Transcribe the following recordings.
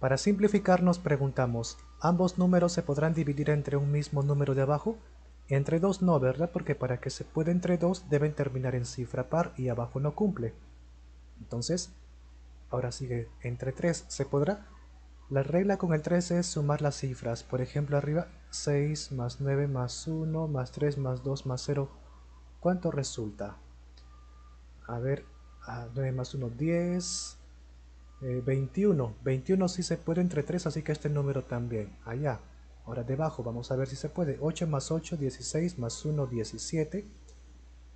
Para simplificar nos preguntamos, ¿ambos números se podrán dividir entre un mismo número de abajo? Entre dos no, ¿verdad? Porque para que se pueda entre dos deben terminar en cifra par y abajo no cumple. Entonces, ahora sigue entre 3, ¿se podrá? La regla con el 3 es sumar las cifras. Por ejemplo, arriba 6 más 9 más 1 más 3 más 2 más 0. ¿Cuánto resulta? A ver, 9 más 1, 10. 21. 21 sí se puede entre 3, así que este número también. Allá. Ahora debajo, vamos a ver si se puede. 8 más 8, 16 más 1, 17.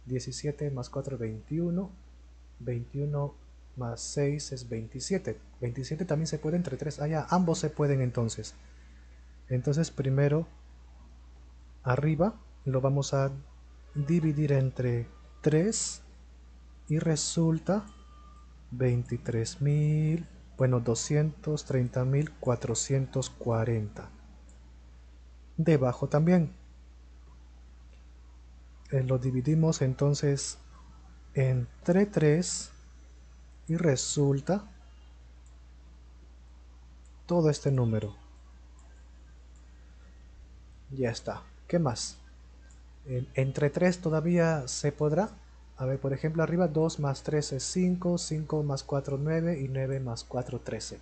17 más 4, 21. 21 más 6 es 27. 27 también se puede entre 3. Allá, ambos se pueden entonces. Entonces primero, arriba, lo vamos a dividir entre 3 y resulta 23.000, bueno, 230.440. Debajo también. Eh, lo dividimos entonces entre 3 y resulta todo este número. Ya está. ¿Qué más? entre 3 todavía se podrá. A ver, por ejemplo, arriba 2 más 3 es 5, 5 más 4 9 y 9 más 4 13.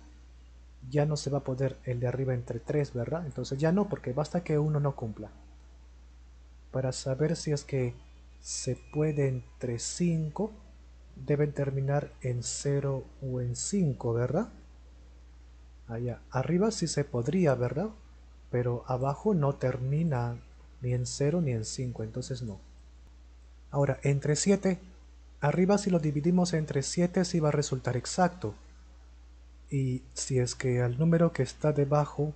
Ya no se va a poder el de arriba entre 3, ¿verdad? Entonces ya no, porque basta que uno no cumpla. Para saber si es que se puede entre 5, deben terminar en 0 o en 5, ¿verdad? Allá. Arriba sí se podría, ¿verdad? Pero abajo no termina ni en 0 ni en 5, entonces no. Ahora, entre 7, arriba si lo dividimos entre 7 sí va a resultar exacto. Y si es que al número que está debajo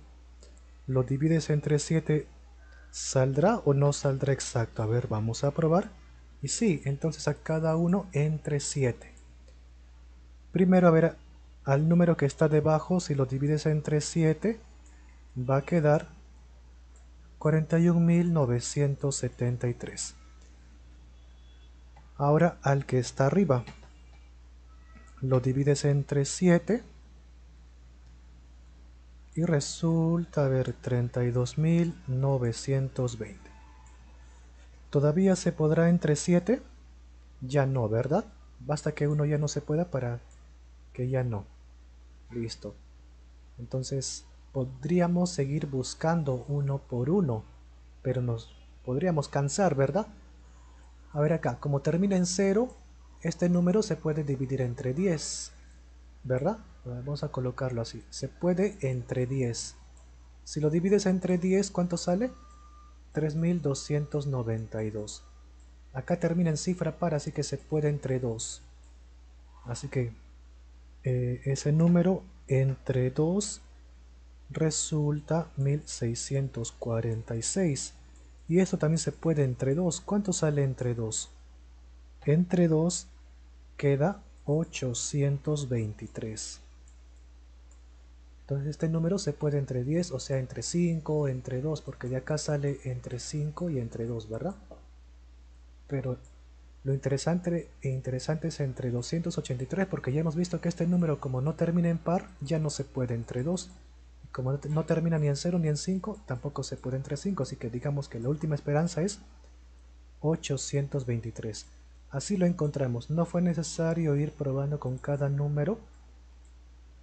lo divides entre 7, ¿saldrá o no saldrá exacto? A ver, vamos a probar. Y sí, entonces a cada uno entre 7. Primero, a ver, al número que está debajo, si lo divides entre 7, va a quedar 41.973. Ahora al que está arriba. Lo divides entre 7 y resulta haber 32.920. ¿Todavía se podrá entre 7? Ya no, ¿verdad? Basta que uno ya no se pueda para que ya no. Listo. Entonces podríamos seguir buscando uno por uno, pero nos podríamos cansar, ¿verdad? A ver acá, como termina en 0, este número se puede dividir entre 10, ¿verdad? Vamos a colocarlo así, se puede entre 10. Si lo divides entre 10, ¿cuánto sale? 3292. Acá termina en cifra par, así que se puede entre 2. Así que eh, ese número entre 2 resulta 1646. Y esto también se puede entre 2. ¿Cuánto sale entre 2? Entre 2 queda 823. Entonces este número se puede entre 10, o sea, entre 5, entre 2, porque de acá sale entre 5 y entre 2, ¿verdad? Pero lo interesante, e interesante es entre 283, porque ya hemos visto que este número como no termina en par, ya no se puede entre 2. Como no termina ni en 0 ni en 5, tampoco se puede entre 5, así que digamos que la última esperanza es 823. Así lo encontramos. No fue necesario ir probando con cada número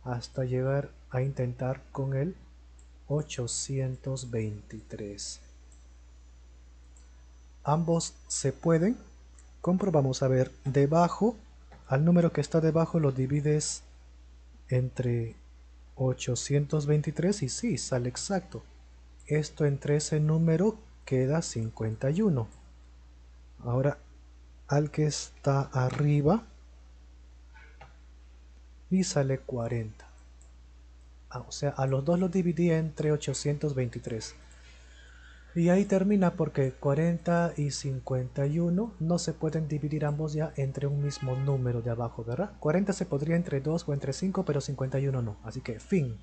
hasta llegar a intentar con el 823. Ambos se pueden. Comprobamos a ver, debajo, al número que está debajo lo divides entre 823 y sí, sale exacto. Esto entre ese número queda 51. Ahora al que está arriba y sale 40. Ah, o sea, a los dos los dividí entre 823. Y ahí termina porque 40 y 51 no se pueden dividir ambos ya entre un mismo número de abajo, ¿verdad? 40 se podría entre 2 o entre 5, pero 51 no. Así que fin.